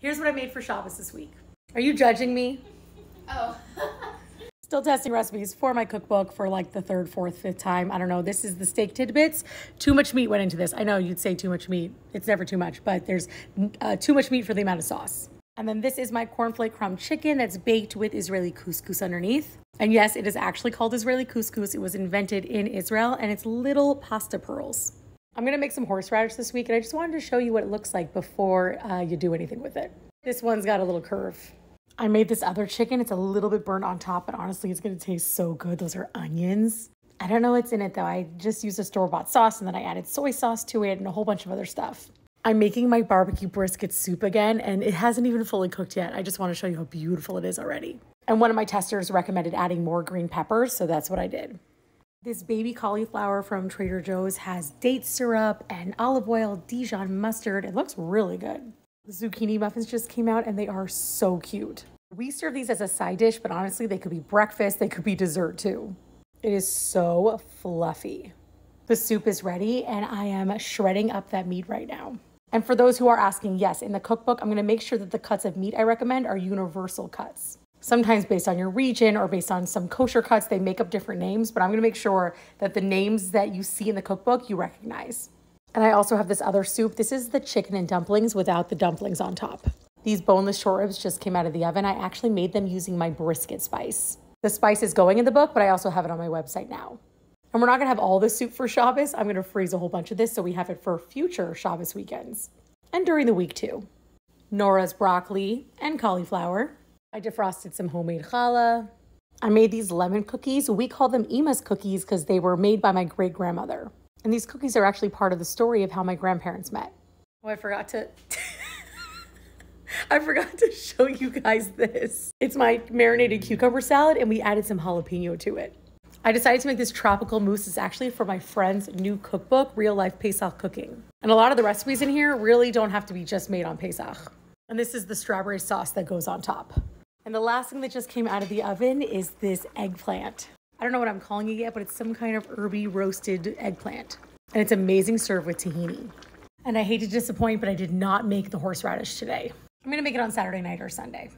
Here's what I made for Shabbos this week. Are you judging me? Oh. Still testing recipes for my cookbook for like the third, fourth, fifth time. I don't know. This is the steak tidbits. Too much meat went into this. I know you'd say too much meat. It's never too much, but there's uh, too much meat for the amount of sauce. And then this is my cornflake crumb chicken that's baked with Israeli couscous underneath. And yes, it is actually called Israeli couscous. It was invented in Israel and it's little pasta pearls. I'm gonna make some horseradish this week and I just wanted to show you what it looks like before uh, you do anything with it. This one's got a little curve. I made this other chicken. It's a little bit burnt on top, but honestly, it's gonna taste so good. Those are onions. I don't know what's in it though. I just used a store-bought sauce and then I added soy sauce to it and a whole bunch of other stuff. I'm making my barbecue brisket soup again and it hasn't even fully cooked yet. I just want to show you how beautiful it is already. And one of my testers recommended adding more green peppers, so that's what I did. This baby cauliflower from Trader Joe's has date syrup and olive oil, Dijon mustard. It looks really good. The zucchini muffins just came out and they are so cute. We serve these as a side dish, but honestly, they could be breakfast, they could be dessert too. It is so fluffy. The soup is ready and I am shredding up that meat right now. And for those who are asking, yes, in the cookbook, I'm gonna make sure that the cuts of meat I recommend are universal cuts. Sometimes based on your region or based on some kosher cuts, they make up different names, but I'm gonna make sure that the names that you see in the cookbook you recognize. And I also have this other soup. This is the chicken and dumplings without the dumplings on top. These boneless short ribs just came out of the oven. I actually made them using my brisket spice. The spice is going in the book, but I also have it on my website now. And we're not gonna have all the soup for Shabbos. I'm gonna freeze a whole bunch of this so we have it for future Shabbos weekends and during the week too. Nora's broccoli and cauliflower. I defrosted some homemade challah. I made these lemon cookies. We call them Ima's cookies because they were made by my great grandmother. And these cookies are actually part of the story of how my grandparents met. Oh, I forgot to. I forgot to show you guys this. It's my marinated cucumber salad, and we added some jalapeno to it. I decided to make this tropical mousse. It's actually for my friend's new cookbook, Real Life Pesach Cooking. And a lot of the recipes in here really don't have to be just made on Pesach. And this is the strawberry sauce that goes on top. And the last thing that just came out of the oven is this eggplant. I don't know what I'm calling it yet, but it's some kind of herby roasted eggplant. And it's amazing served with tahini. And I hate to disappoint, but I did not make the horseradish today. I'm gonna make it on Saturday night or Sunday.